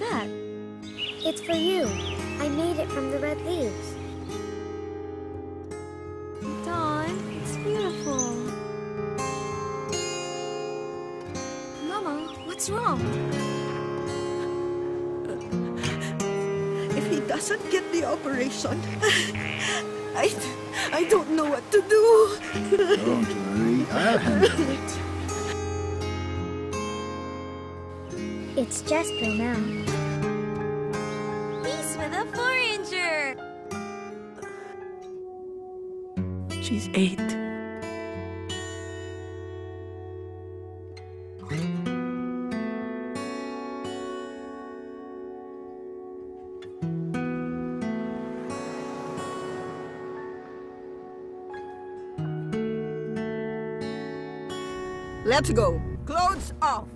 It's for you. I made it from the red leaves. Dawn, it's beautiful. Mama, what's wrong? If he doesn't get the operation, I, I don't know what to do. Don't worry, I'll handle it. It's Jasper now. He's with a foreigner. She's eight. Let's go. Clothes off.